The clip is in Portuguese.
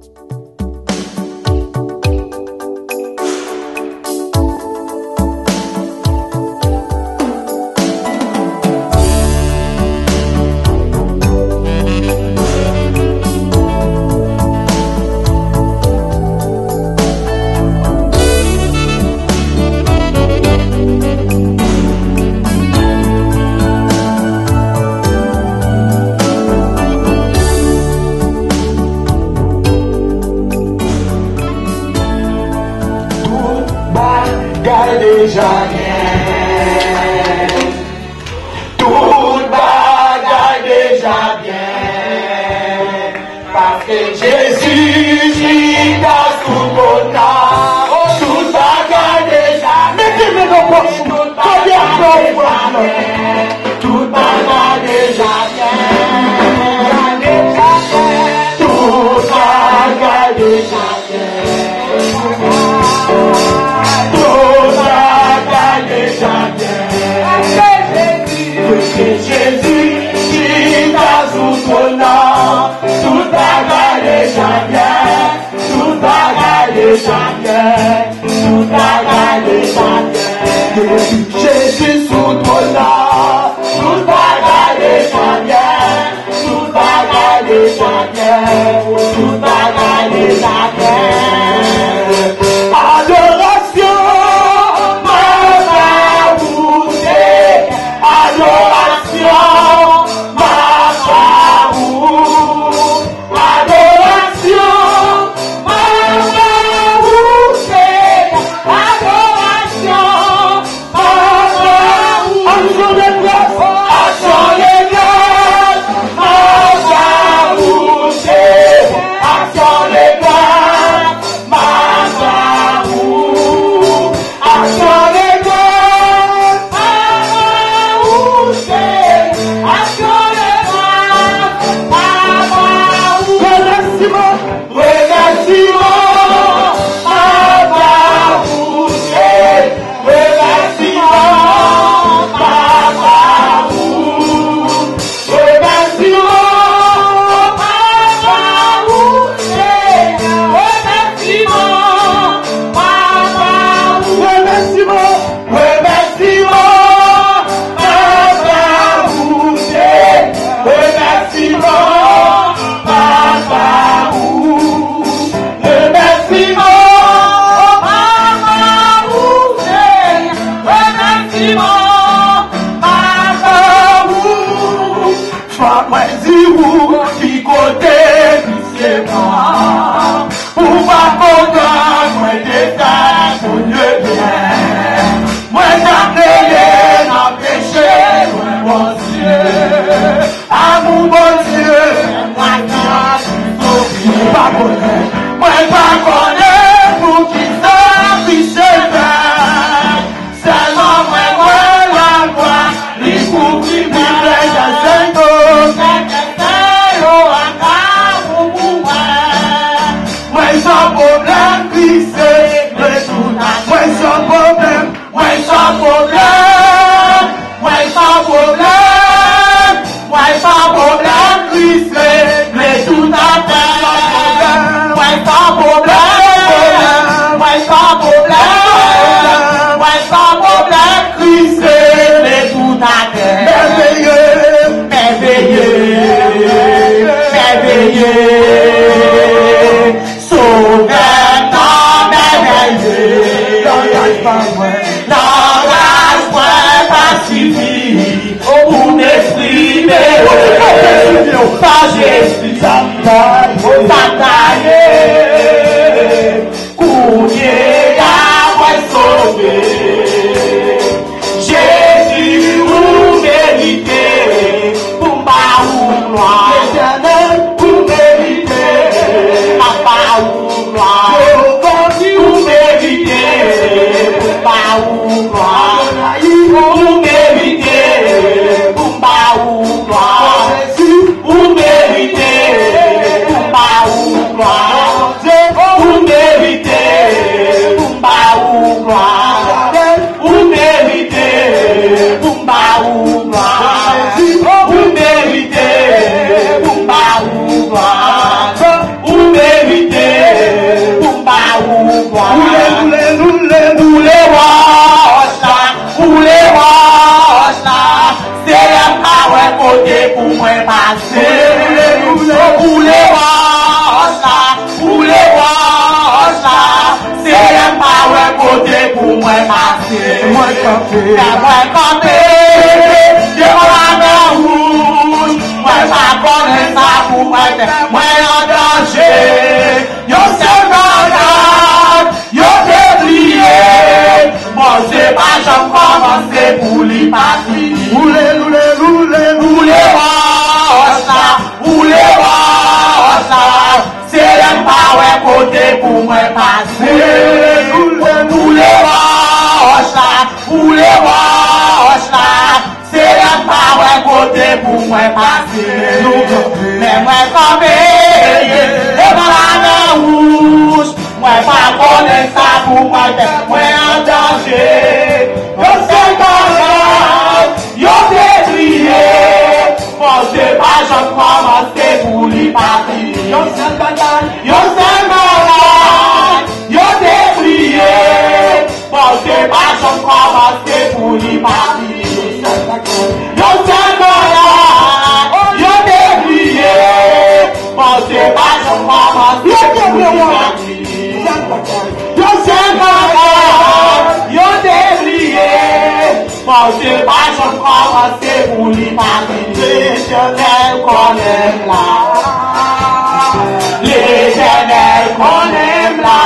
you de jamais. Toute bagaille déjà bien. Parce que Jésus, il t'a sous mon âme. Toute me déjà bien. Mais dis-moi, mon pote, combien de fois ce și sunt bolnav. Mas agora porque sabe chegar Salom é guaragua Descobri me o santo Mas só problema que sei Mas só problema Mas só problema problem, mwen pa problem, mwen pa problem, krise le tout a ter. Merveye, merveye, merveye, souverte merveye, yon yon pa mwen. sivi ou n'exprime ou pa j'esprit sa mwen kote pou mwen pase. So pou le wos la, pou le wos la Se lèm pa wè kote pou mwen pase. Mwen kape, mwen kape Devan la nan wou Mwen pa kone sa pou mwen te. Mwen an danje Yo se manan, Yo te bliye Mwen se pa jom komanse pou li pati. Pou le pou mwen pase Ou le wos la, ou le wos la Se yon pa wè kote pou mwen pase Men mwen kampe, devan la mer rouge Mwen pa konen sa pou mwen te, mwen an danje Yo se mandan, yo te kriye Mwen se pa jom komanse pou li pati Yo se mandan, yo se the passion power stay fully happy. Yóò jẹ́ gbọ́dọ̀ yóò dé bí yé but the passion power stay fully happy. Yóò jẹ́ gbọ́dọ̀ yóò dé bí yé but the passion power stay fully happy. Lè jẹ́ lẹ́kọ̀ọ́ lẹ́la. Lè jẹ́ lẹ́kọ̀ọ́ lẹ́la.